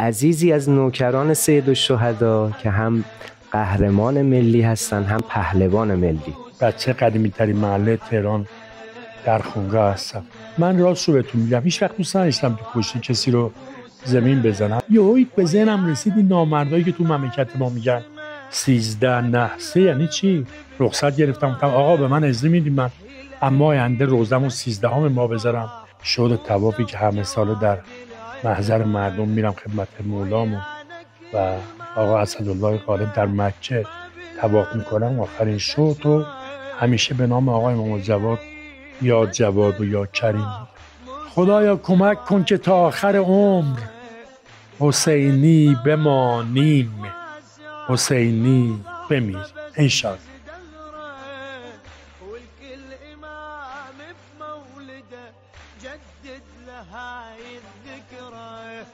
عزیزی از نوکران سید الشهدا که هم قهرمان ملی هستن هم پهلوان ملی. بچه قدیمی ترین محله تهران در خونگاه هستم. من راست رو بهتون میگم هیچ وقت دوست نداشتم تو پشتی کسی رو زمین بزنم. یه به ذهنم رسید این نامردایی که تو مملکت ما میگن. سیزده نه سه یعنی چی؟ رخصت گرفتم. گفتم آقا به من اجازه میدیم من اما آینده روزم و سیزدهم ما بذارم. شد توافی که همه سال در محضر مردم میرم خدمت مولامو. و آقا اسدالله غالب در مکه تواف می‌کنم. آخرین و همیشه به نام آقای امام جواد یا جواد و یا کریم. خدایا کمک کن که تا آخر عمر حسینی بمانیم. حسینی بمیر. انشاءالله. جدد لهاي الذكرى.